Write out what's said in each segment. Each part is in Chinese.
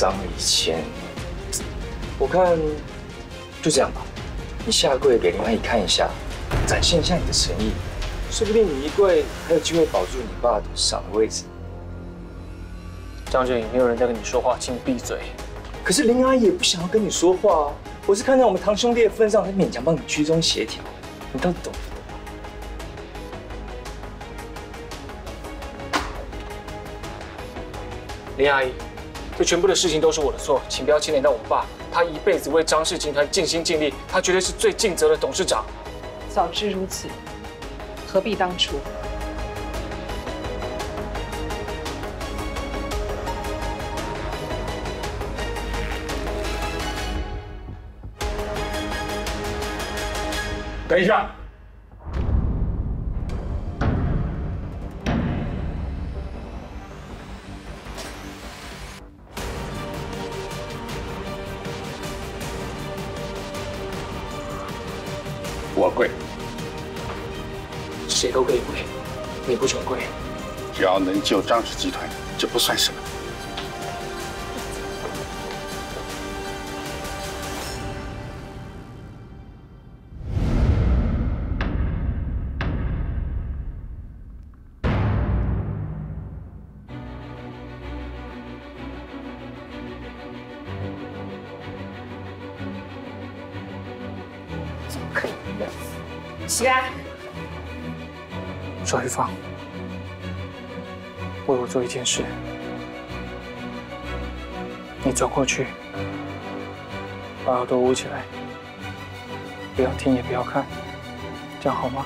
张以谦，我看就这样吧，你下跪给林阿姨看一下，展现一下你的诚意，说不定你一跪还有机会保住你爸董事长的位置。张俊，没有人在跟你说话，请你闭嘴。可是林阿姨也不想要跟你说话啊，我是看在我们堂兄弟的份上，才勉强帮你居中协调，你到底懂不懂？林阿姨，这全部的事情都是我的错，请不要牵连到我爸。他一辈子为张氏集团尽心尽力，他绝对是最尽责的董事长。早知如此，何必当初？等一下。谁都可以跪，你不准跪。只要能救张氏集团，这不算什么。怎么可能？起来！赵玉芳，为我做一件事，你走过去，把耳朵捂起来，不要听也不要看，这样好吗？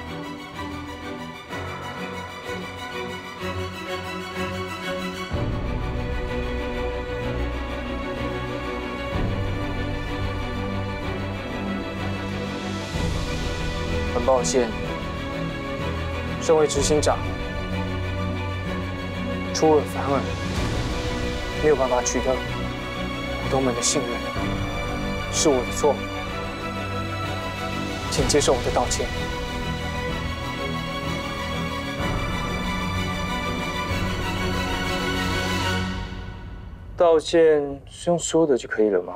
很抱歉，身为执行长，出尔反尔，没有办法取得股东们的信任，是我的错，请接受我的道歉。道歉是用说的就可以了吗？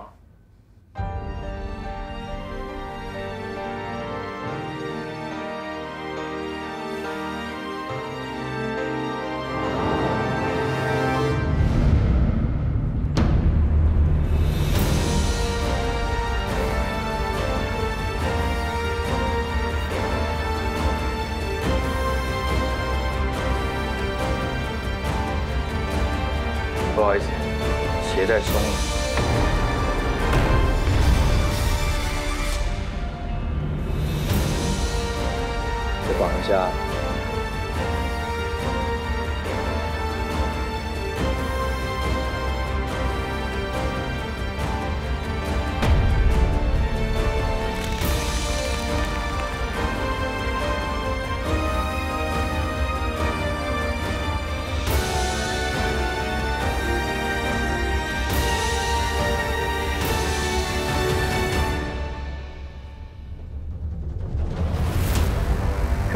别再松了。再绑一下。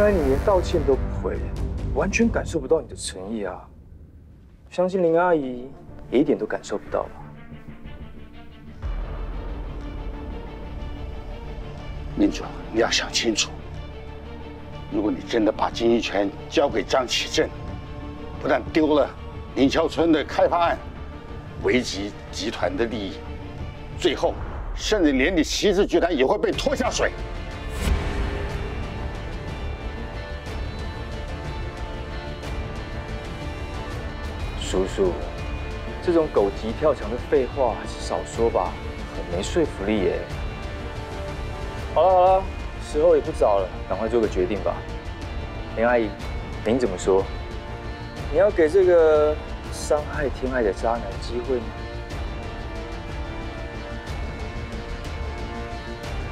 看来你连道歉都不会，完全感受不到你的诚意啊！相信林阿姨也一点都感受不到吧？林总，你要想清楚，如果你真的把经营权交给张启正，不但丢了林桥村的开发案，危及集团的利益，最后甚至连你旗帜集团也会被拖下水。叔叔，这种狗急跳墙的废话还是少说吧，很没说服力耶。好了好了，时候也不早了，赶快做个决定吧。林阿姨，您怎么说？你要给这个伤害天爱的渣男机会吗？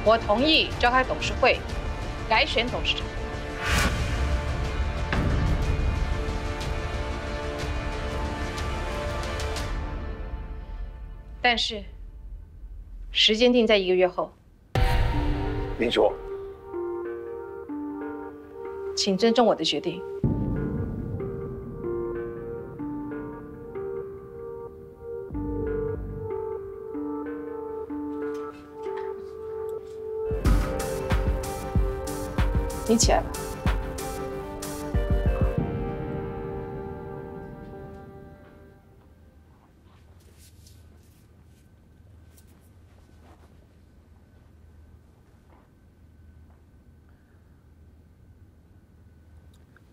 我同意召开董事会，改选董事长。但是时间定在一个月后。林总请尊重我的决定。你起来吧。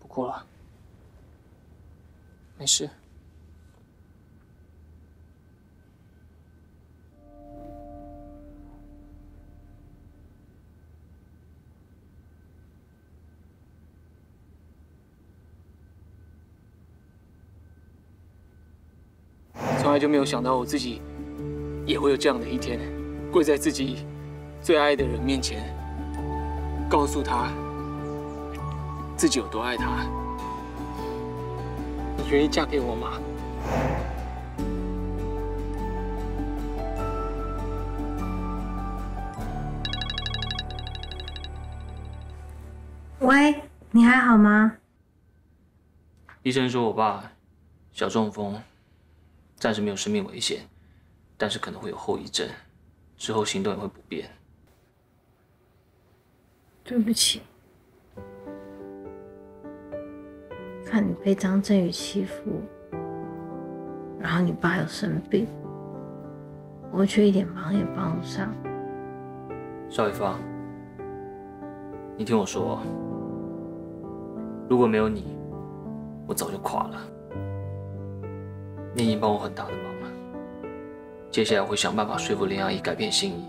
哭了，没事。从来就没有想到我自己也会有这样的一天，跪在自己最爱的人面前，告诉他自己有多爱他。你愿意嫁给我吗？喂，你还好吗？医生说我爸小中风，暂时没有生命危险，但是可能会有后遗症，之后行动也会不便。对不起，看你被张振宇欺负，然后你爸又生病，我却一点忙也帮不上。邵一芳，你听我说，如果没有你，我早就垮了。你已经帮我很大的忙了，接下来我会想办法说服林阿姨改变心意。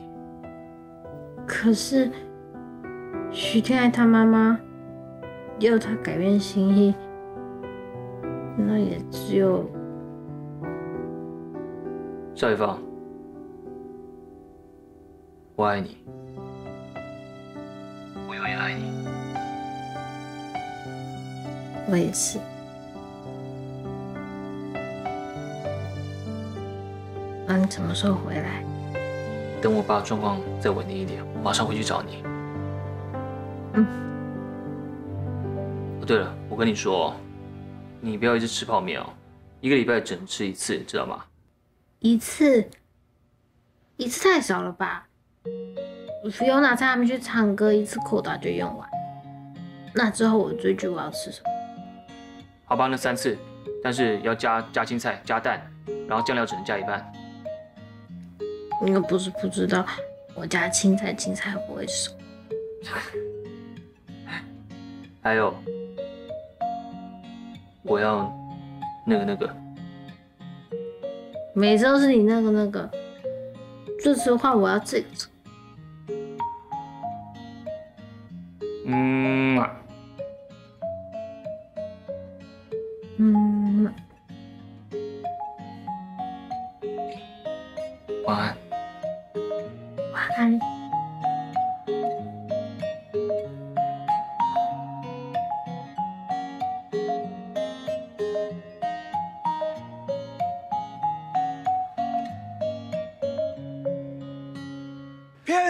可是徐天爱他妈妈要他改变心意，那也只有邵雨芳，我爱你，我永远爱你。我也是。那你什么时候回来？等我爸状况再稳定一点，我马上回去找你。嗯。哦，对了，我跟你说，你不要一直吃泡面哦，一个礼拜只能吃一次，知道吗？一次，一次太少了吧？Fiona 带他们去唱歌，一次扣打就用完。那之后我追剧，我要吃什么？好吧，那三次，但是要加加青菜、加蛋，然后酱料只能加一半。你又不是不知道，我加青菜青菜不会熟。还有，我要那个那个，每次都是你那个那个，这次的话我要这个。嗯，嗯，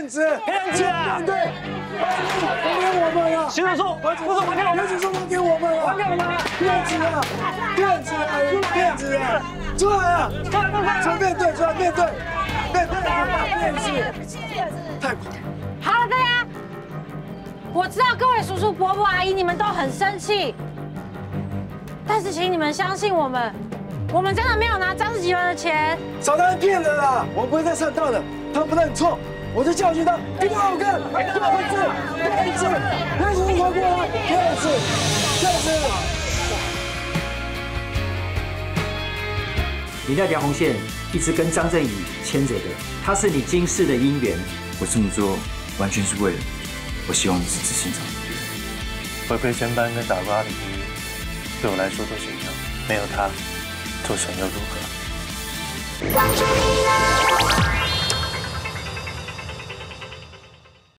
骗子！骗子！面对！还给我们了！行长说，不是还给我们，骗子说还给我们了！还给我们，骗子啊！骗子啊！骗子啊！出来啊！出来，出来，出来面对，出来面对，面对骗子！太快！好了，大家，我知道各位叔叔伯伯阿姨你们都很生气，但是请你们相信我们，我们真的没有拿张氏集团的钱。少当然骗人啦！我不会再上当的。他不认错，我就教训他第二个骗子，骗子，骗子跑过来，骗子，骗子。你那条红线一直跟张振宇牵着的，他是你今世的姻缘。我这么做完全是为了，我希望你是知心肠。回归全班跟打过阿里医院，对我来说都是一样，没有他，做成又如何？望着你的。